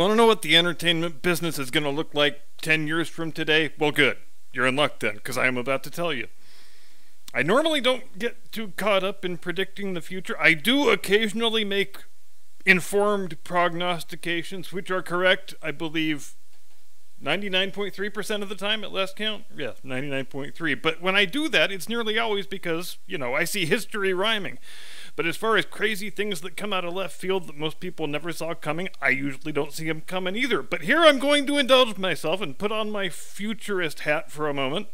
want to know what the entertainment business is going to look like 10 years from today? Well, good. You're in luck then, because I am about to tell you. I normally don't get too caught up in predicting the future. I do occasionally make informed prognostications, which are correct, I believe, 99.3% of the time at last count. Yeah, 99.3. But when I do that, it's nearly always because, you know, I see history rhyming. But as far as crazy things that come out of left field that most people never saw coming, I usually don't see them coming either. But here I'm going to indulge myself and put on my futurist hat for a moment.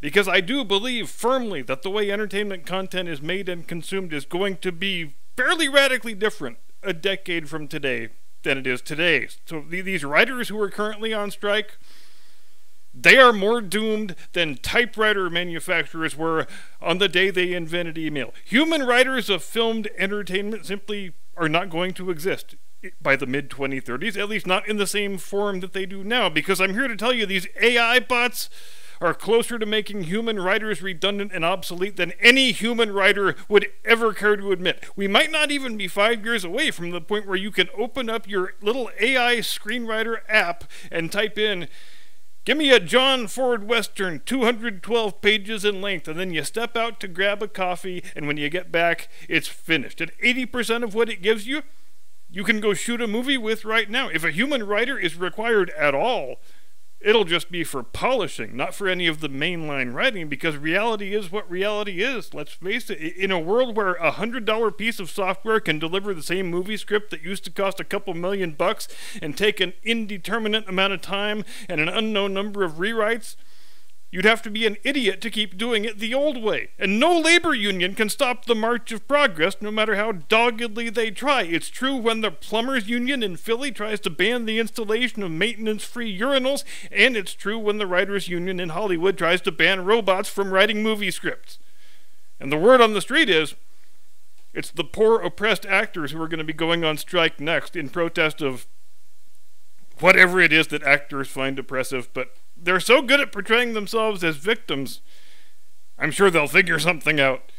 Because I do believe firmly that the way entertainment content is made and consumed is going to be fairly radically different a decade from today than it is today. So these writers who are currently on strike, they are more doomed than typewriter manufacturers were on the day they invented email. Human writers of filmed entertainment simply are not going to exist by the mid 2030s, at least not in the same form that they do now, because I'm here to tell you these AI bots are closer to making human writers redundant and obsolete than any human writer would ever care to admit. We might not even be five years away from the point where you can open up your little AI screenwriter app and type in, Give me a John Ford Western, 212 pages in length, and then you step out to grab a coffee, and when you get back, it's finished. And 80% of what it gives you, you can go shoot a movie with right now. If a human writer is required at all, It'll just be for polishing, not for any of the mainline writing, because reality is what reality is. Let's face it. In a world where a hundred dollar piece of software can deliver the same movie script that used to cost a couple million bucks and take an indeterminate amount of time and an unknown number of rewrites, You'd have to be an idiot to keep doing it the old way. And no labor union can stop the march of progress, no matter how doggedly they try. It's true when the plumbers union in Philly tries to ban the installation of maintenance free urinals, and it's true when the writers union in Hollywood tries to ban robots from writing movie scripts. And the word on the street is it's the poor oppressed actors who are going to be going on strike next in protest of whatever it is that actors find oppressive, but they're so good at portraying themselves as victims, I'm sure they'll figure something out.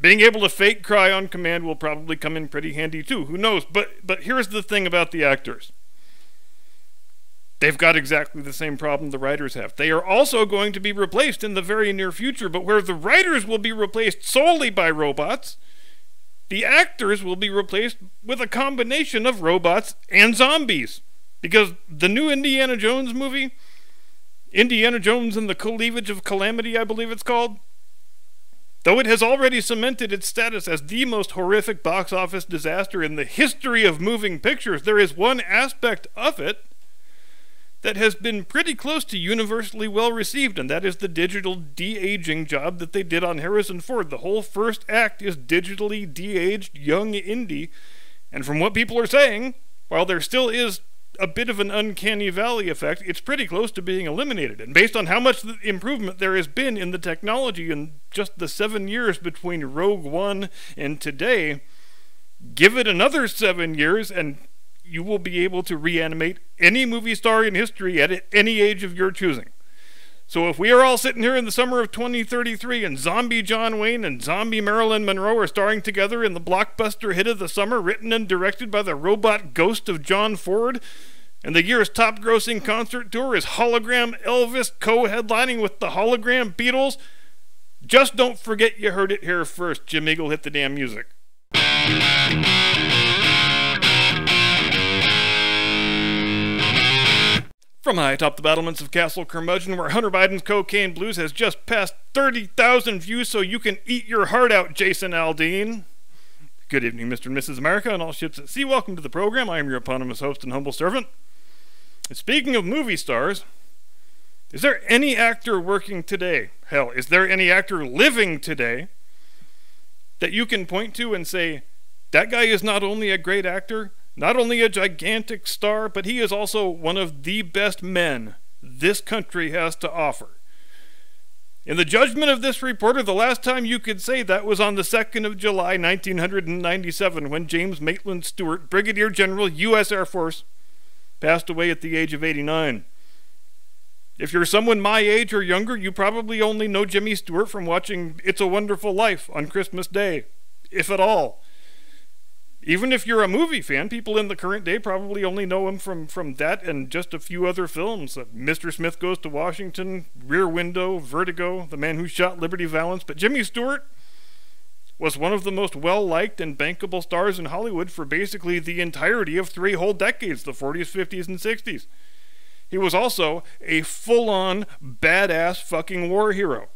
Being able to fake cry on command will probably come in pretty handy too. Who knows? But but here's the thing about the actors. They've got exactly the same problem the writers have. They are also going to be replaced in the very near future, but where the writers will be replaced solely by robots, the actors will be replaced with a combination of robots and zombies. Because the new Indiana Jones movie Indiana Jones and the Cleavage of Calamity, I believe it's called. Though it has already cemented its status as the most horrific box office disaster in the history of moving pictures, there is one aspect of it that has been pretty close to universally well received, and that is the digital de aging job that they did on Harrison Ford. The whole first act is digitally de aged young Indy, and from what people are saying, while there still is a bit of an uncanny valley effect, it's pretty close to being eliminated. And based on how much improvement there has been in the technology in just the seven years between Rogue One and today, give it another seven years and you will be able to reanimate any movie star in history at any age of your choosing. So if we are all sitting here in the summer of 2033 and zombie John Wayne and zombie Marilyn Monroe are starring together in the blockbuster hit of the summer written and directed by the robot ghost of John Ford, and the year's top grossing concert tour is Hologram Elvis co headlining with the Hologram Beatles, just don't forget you heard it here first. Jim Eagle hit the damn music. From high atop the battlements of Castle Curmudgeon, where Hunter Biden's Cocaine Blues has just passed 30,000 views so you can eat your heart out, Jason Aldean. Good evening, Mr. and Mrs. America, and all ships at sea. Welcome to the program. I am your eponymous host and humble servant. And speaking of movie stars, is there any actor working today? Hell, is there any actor living today that you can point to and say, that guy is not only a great actor, not only a gigantic star, but he is also one of the best men this country has to offer. In the judgment of this reporter, the last time you could say that was on the 2nd of July, 1997, when James Maitland Stewart, Brigadier General, U.S. Air Force, passed away at the age of 89. If you're someone my age or younger, you probably only know Jimmy Stewart from watching It's a Wonderful Life on Christmas Day, if at all Even if you're a movie fan, people in the current day probably only know him from, from that and just a few other films. Uh, Mr. Smith Goes to Washington, Rear Window, Vertigo, The Man Who Shot Liberty Valance. But Jimmy Stewart was one of the most well liked and bankable stars in Hollywood for basically the entirety of three whole decades the 40s, 50s, and 60s. He was also a full on badass fucking war hero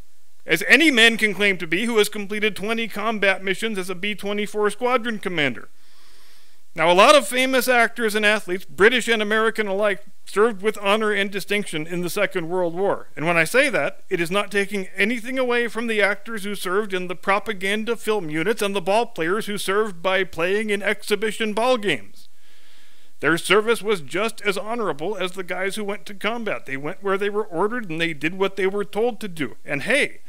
as any man can claim to be who has completed 20 combat missions as a B 24 squadron commander. Now, a lot of famous actors and athletes, British and American alike, served with honor and distinction in the Second World War. And when I say that, it is not taking anything away from the actors who served in the propaganda film units and the ball players who served by playing in exhibition ball games. Their service was just as honorable as the guys who went to combat. They went where they were ordered and they did what they were told to do. And hey,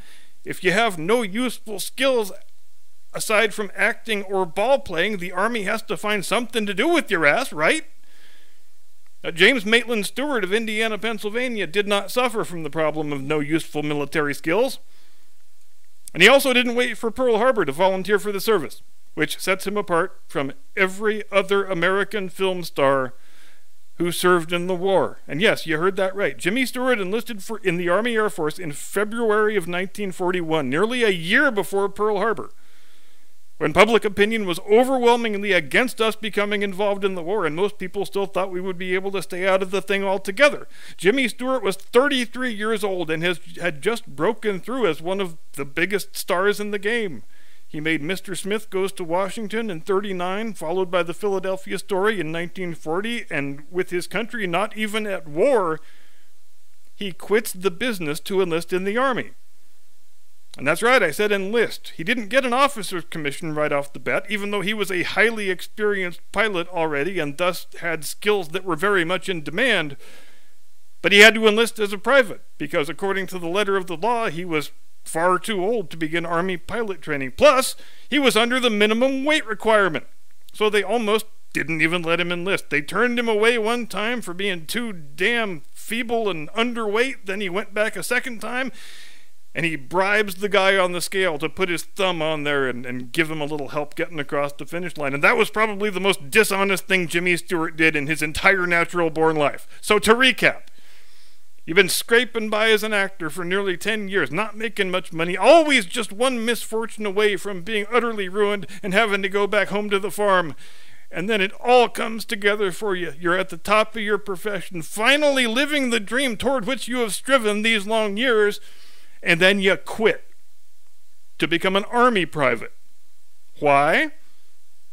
if you have no useful skills aside from acting or ball playing, the Army has to find something to do with your ass, right? Uh, James Maitland Stewart of Indiana, Pennsylvania did not suffer from the problem of no useful military skills. And he also didn't wait for Pearl Harbor to volunteer for the service, which sets him apart from every other American film star who served in the war. And yes, you heard that right. Jimmy Stewart enlisted for, in the Army Air Force in February of 1941, nearly a year before Pearl Harbor when public opinion was overwhelmingly against us becoming involved in the war, and most people still thought we would be able to stay out of the thing altogether. Jimmy Stewart was 33 years old and has, had just broken through as one of the biggest stars in the game. He made Mr. Smith Goes to Washington in 39, followed by the Philadelphia Story in 1940, and with his country not even at war, he quits the business to enlist in the Army. And that's right, I said enlist. He didn't get an officer's commission right off the bat, even though he was a highly experienced pilot already and thus had skills that were very much in demand. But he had to enlist as a private, because according to the letter of the law, he was far too old to begin Army pilot training. Plus, he was under the minimum weight requirement. So they almost didn't even let him enlist. They turned him away one time for being too damn feeble and underweight. Then he went back a second time and he bribes the guy on the scale to put his thumb on there and, and give him a little help getting across the finish line. And that was probably the most dishonest thing Jimmy Stewart did in his entire natural born life. So to recap, you've been scraping by as an actor for nearly 10 years, not making much money, always just one misfortune away from being utterly ruined and having to go back home to the farm. And then it all comes together for you. You're at the top of your profession, finally living the dream toward which you have striven these long years and then you quit to become an army private. Why?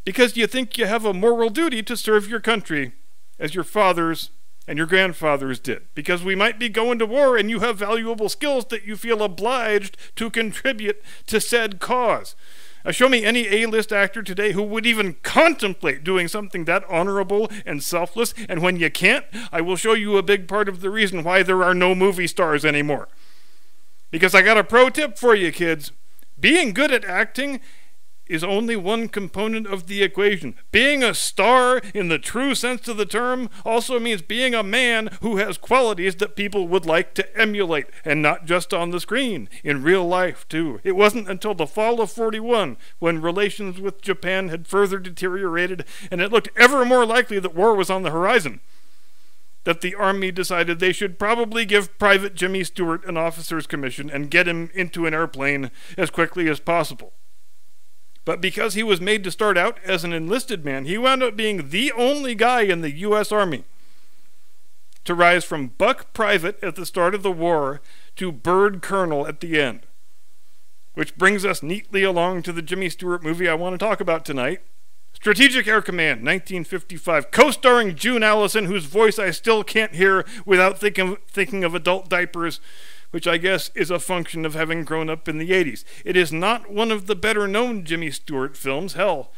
Because you think you have a moral duty to serve your country as your fathers and your grandfathers did. Because we might be going to war and you have valuable skills that you feel obliged to contribute to said cause. Now, show me any A list actor today who would even contemplate doing something that honorable and selfless, and when you can't, I will show you a big part of the reason why there are no movie stars anymore. Because I got a pro tip for you, kids. Being good at acting is only one component of the equation. Being a star, in the true sense of the term, also means being a man who has qualities that people would like to emulate, and not just on the screen, in real life, too. It wasn't until the fall of 41, when relations with Japan had further deteriorated, and it looked ever more likely that war was on the horizon, that the Army decided they should probably give Private Jimmy Stewart an officer's commission and get him into an airplane as quickly as possible. But because he was made to start out as an enlisted man, he wound up being the only guy in the U.S. Army to rise from buck private at the start of the war to bird colonel at the end. Which brings us neatly along to the Jimmy Stewart movie I want to talk about tonight Strategic Air Command, 1955, co-starring June Allyson, whose voice I still can't hear without thinking thinking of adult diapers, which I guess is a function of having grown up in the 80s. It is not one of the better-known Jimmy Stewart films. Hell,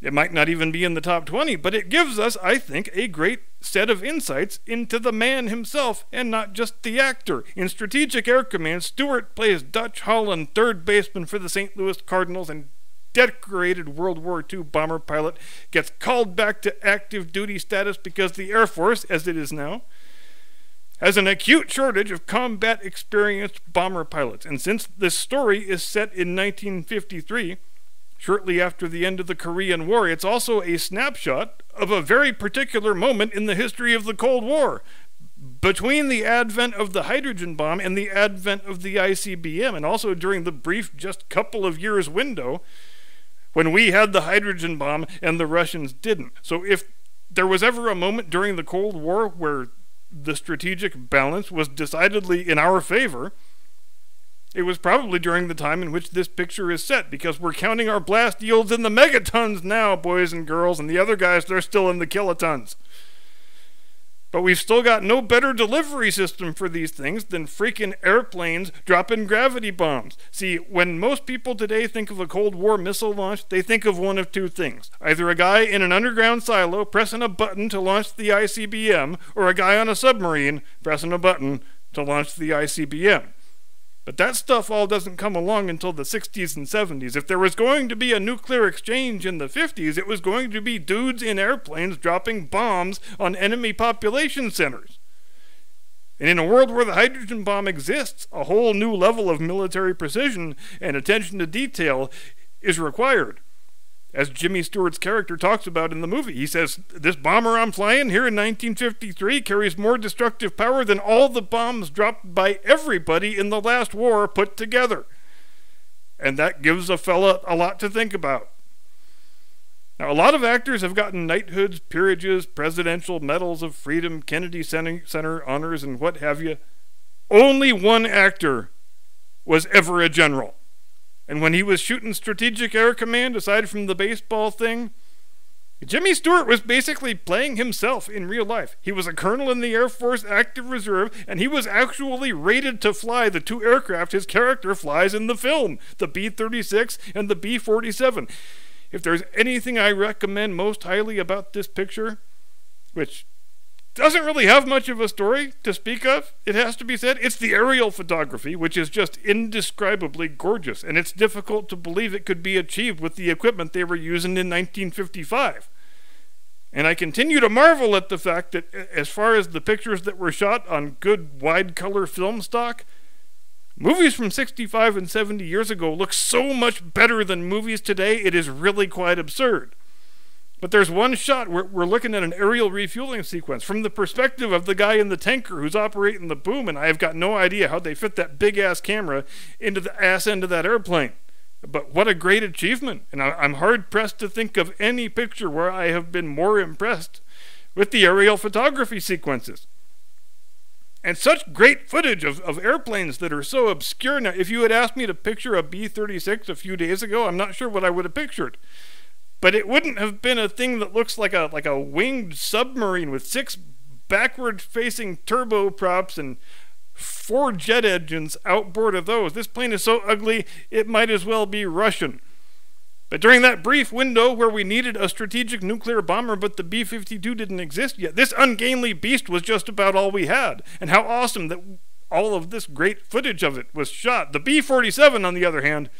it might not even be in the top 20, but it gives us, I think, a great set of insights into the man himself and not just the actor. In Strategic Air Command, Stewart plays Dutch Holland, third baseman for the St. Louis Cardinals, and decorated World War II bomber pilot gets called back to active duty status because the Air Force, as it is now, has an acute shortage of combat experienced bomber pilots. And since this story is set in 1953, shortly after the end of the Korean War. It's also a snapshot of a very particular moment in the history of the Cold War. Between the advent of the hydrogen bomb and the advent of the ICBM, and also during the brief, just couple of years window when we had the hydrogen bomb and the Russians didn't. So if there was ever a moment during the Cold War where the strategic balance was decidedly in our favor, it was probably during the time in which this picture is set, because we're counting our blast yields in the megatons now, boys and girls, and the other guys, they're still in the kilotons. But we've still got no better delivery system for these things than freaking airplanes dropping gravity bombs. See, when most people today think of a Cold War missile launch, they think of one of two things. Either a guy in an underground silo pressing a button to launch the ICBM, or a guy on a submarine pressing a button to launch the ICBM. But that stuff all doesn't come along until the 60s and 70s. If there was going to be a nuclear exchange in the 50s, it was going to be dudes in airplanes dropping bombs on enemy population centers. And in a world where the hydrogen bomb exists, a whole new level of military precision and attention to detail is required as Jimmy Stewart's character talks about in the movie. He says, This bomber I'm flying here in 1953 carries more destructive power than all the bombs dropped by everybody in the last war put together. And that gives a fella a lot to think about. Now, a lot of actors have gotten knighthoods, peerages, presidential medals of freedom, Kennedy Center honors, and what have you. Only one actor was ever a general. And when he was shooting Strategic Air Command, aside from the baseball thing, Jimmy Stewart was basically playing himself in real life. He was a colonel in the Air Force Active Reserve, and he was actually rated to fly the two aircraft his character flies in the film the B 36 and the B 47. If there's anything I recommend most highly about this picture, which doesn't really have much of a story to speak of, it has to be said. It's the aerial photography, which is just indescribably gorgeous, and it's difficult to believe it could be achieved with the equipment they were using in 1955. And I continue to marvel at the fact that, as far as the pictures that were shot on good wide color film stock, movies from 65 and 70 years ago look so much better than movies today, it is really quite absurd. But there's one shot where we're looking at an aerial refueling sequence from the perspective of the guy in the tanker who's operating the boom, and I have got no idea how they fit that big ass camera into the ass end of that airplane. But what a great achievement! And I'm hard pressed to think of any picture where I have been more impressed with the aerial photography sequences. And such great footage of, of airplanes that are so obscure. Now, if you had asked me to picture a B 36 a few days ago, I'm not sure what I would have pictured but it wouldn't have been a thing that looks like a like a winged submarine with six backward facing turboprops and four jet engines outboard of those. This plane is so ugly it might as well be Russian. But during that brief window where we needed a strategic nuclear bomber but the B 52 didn't exist yet, this ungainly beast was just about all we had. And how awesome that all of this great footage of it was shot. The B 47, on the other hand,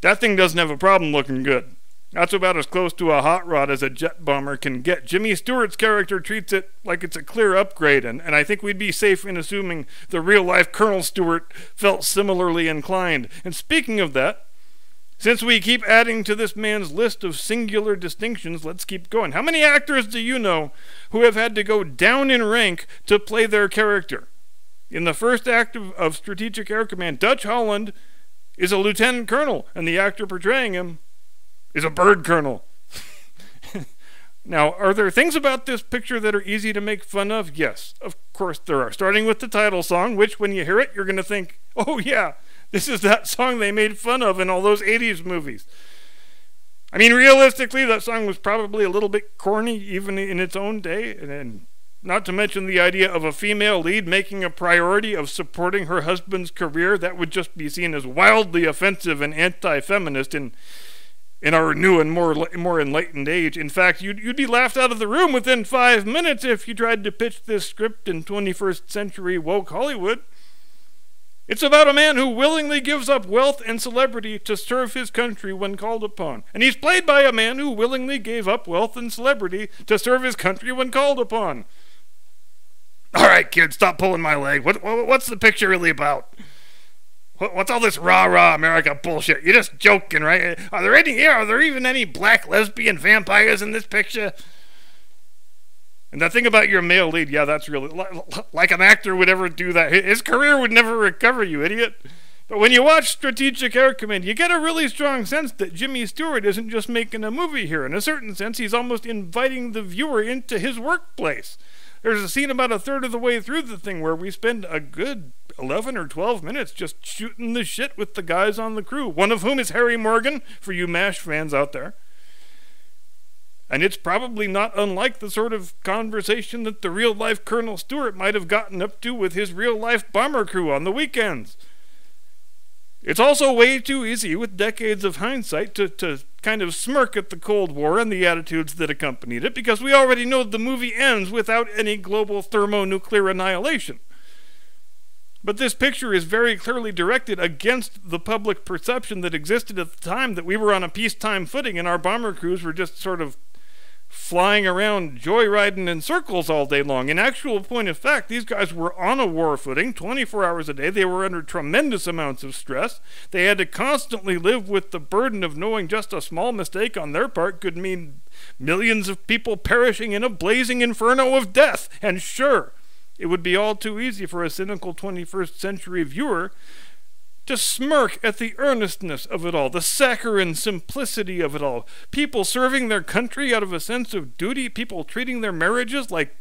that thing doesn't have a problem looking good. That's about as close to a hot rod as a jet bomber can get. Jimmy Stewart's character treats it like it's a clear upgrade, and, and I think we'd be safe in assuming the real life Colonel Stewart felt similarly inclined. And speaking of that, since we keep adding to this man's list of singular distinctions, let's keep going. How many actors do you know who have had to go down in rank to play their character? In the first act of, of Strategic Air Command, Dutch Holland is a lieutenant colonel, and the actor portraying him is a bird colonel. now, are there things about this picture that are easy to make fun of? Yes, of course there are. Starting with the title song, which when you hear it, you're going to think, oh, yeah, this is that song they made fun of in all those 80s movies. I mean, realistically, that song was probably a little bit corny even in its own day, and not to mention the idea of a female lead making a priority of supporting her husband's career. That would just be seen as wildly offensive and anti feminist. And in our new and more more enlightened age. In fact, you'd, you'd be laughed out of the room within five minutes if you tried to pitch this script in 21st century woke Hollywood. It's about a man who willingly gives up wealth and celebrity to serve his country when called upon. And he's played by a man who willingly gave up wealth and celebrity to serve his country when called upon. All right, kid, stop pulling my leg. What, what's the picture really about? What's all this rah rah America bullshit? You're just joking, right? Are there any here? are there even any black lesbian vampires in this picture? And the thing about your male lead, yeah, that's really like an actor would ever do that. His career would never recover, you idiot. But when you watch Strategic Air Command, you get a really strong sense that Jimmy Stewart isn't just making a movie here. In a certain sense, he's almost inviting the viewer into his workplace. There's a scene about a third of the way through the thing where we spend a good 11 or 12 minutes just shooting the shit with the guys on the crew, one of whom is Harry Morgan, for you MASH fans out there. And it's probably not unlike the sort of conversation that the real life Colonel Stewart might have gotten up to with his real life bomber crew on the weekends. It's also way too easy, with decades of hindsight, to, to kind of smirk at the Cold War and the attitudes that accompanied it, because we already know the movie ends without any global thermonuclear annihilation. But this picture is very clearly directed against the public perception that existed at the time that we were on a peacetime footing and our bomber crews were just sort of flying around joyriding in circles all day long. In actual point of fact, these guys were on a war footing 24 hours a day. They were under tremendous amounts of stress. They had to constantly live with the burden of knowing just a small mistake on their part could mean millions of people perishing in a blazing inferno of death. And sure, it would be all too easy for a cynical 21st century viewer to smirk at the earnestness of it all, the saccharine simplicity of it all. People serving their country out of a sense of duty, people treating their marriages like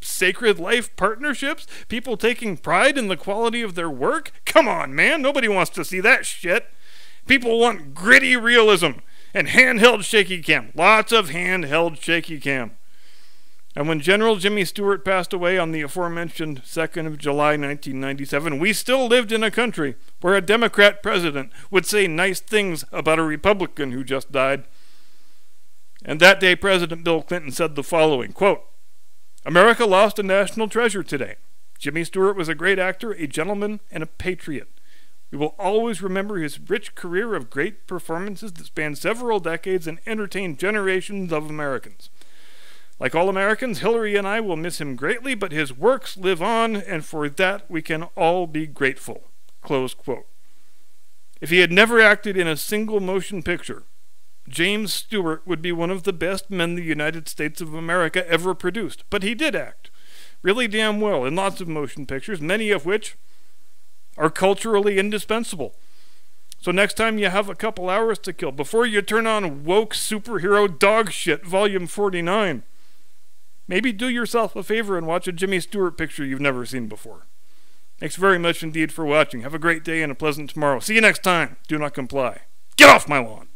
sacred life partnerships, people taking pride in the quality of their work. Come on, man, nobody wants to see that shit. People want gritty realism and handheld shaky cam. Lots of handheld shaky cam. And when General Jimmy Stewart passed away on the aforementioned 2nd of July 1997, we still lived in a country where a Democrat president would say nice things about a Republican who just died. And that day, President Bill Clinton said the following quote, America lost a national treasure today. Jimmy Stewart was a great actor, a gentleman, and a patriot. We will always remember his rich career of great performances that spanned several decades and entertained generations of Americans. Like all Americans, Hillary and I will miss him greatly, but his works live on, and for that we can all be grateful. If he had never acted in a single motion picture, James Stewart would be one of the best men the United States of America ever produced. But he did act really damn well in lots of motion pictures, many of which are culturally indispensable. So next time you have a couple hours to kill, before you turn on woke superhero dog shit, volume 49, Maybe do yourself a favor and watch a Jimmy Stewart picture you've never seen before. Thanks very much indeed for watching. Have a great day and a pleasant tomorrow. See you next time. Do not comply. Get off my lawn.